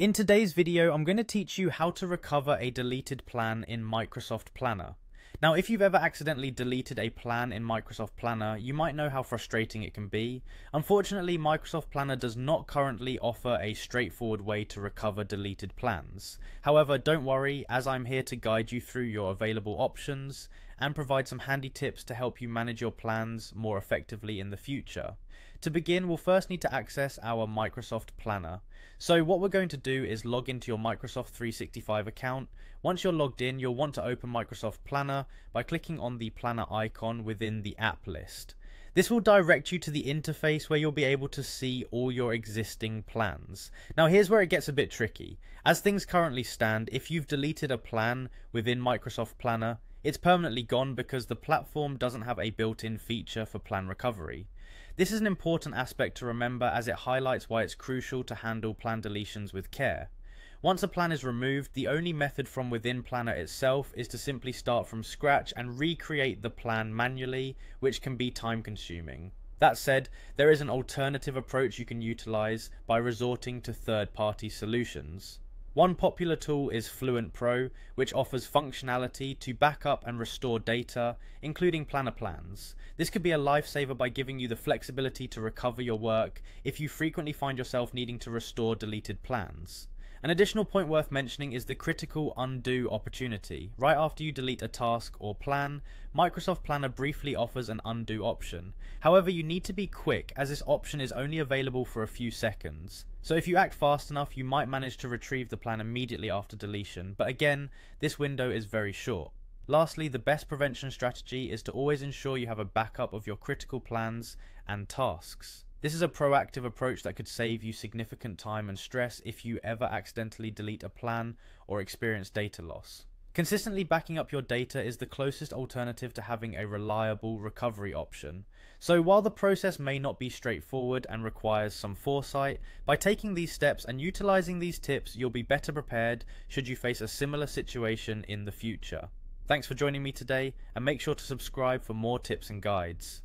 In today's video, I'm going to teach you how to recover a deleted plan in Microsoft Planner. Now, if you've ever accidentally deleted a plan in Microsoft Planner, you might know how frustrating it can be. Unfortunately, Microsoft Planner does not currently offer a straightforward way to recover deleted plans. However, don't worry, as I'm here to guide you through your available options and provide some handy tips to help you manage your plans more effectively in the future. To begin, we'll first need to access our Microsoft Planner. So what we're going to do is log into your Microsoft 365 account. Once you're logged in, you'll want to open Microsoft Planner by clicking on the Planner icon within the app list. This will direct you to the interface where you'll be able to see all your existing plans. Now here's where it gets a bit tricky. As things currently stand, if you've deleted a plan within Microsoft Planner, it's permanently gone because the platform doesn't have a built-in feature for plan recovery. This is an important aspect to remember as it highlights why it's crucial to handle plan deletions with care. Once a plan is removed, the only method from within Planner itself is to simply start from scratch and recreate the plan manually, which can be time consuming. That said, there is an alternative approach you can utilize by resorting to third party solutions. One popular tool is FluentPro, which offers functionality to backup and restore data, including planner plans. This could be a lifesaver by giving you the flexibility to recover your work if you frequently find yourself needing to restore deleted plans. An additional point worth mentioning is the critical undo opportunity. Right after you delete a task or plan, Microsoft Planner briefly offers an undo option. However, you need to be quick as this option is only available for a few seconds. So if you act fast enough, you might manage to retrieve the plan immediately after deletion, but again, this window is very short. Lastly, the best prevention strategy is to always ensure you have a backup of your critical plans and tasks. This is a proactive approach that could save you significant time and stress if you ever accidentally delete a plan or experience data loss. Consistently backing up your data is the closest alternative to having a reliable recovery option. So while the process may not be straightforward and requires some foresight, by taking these steps and utilizing these tips, you'll be better prepared should you face a similar situation in the future. Thanks for joining me today and make sure to subscribe for more tips and guides.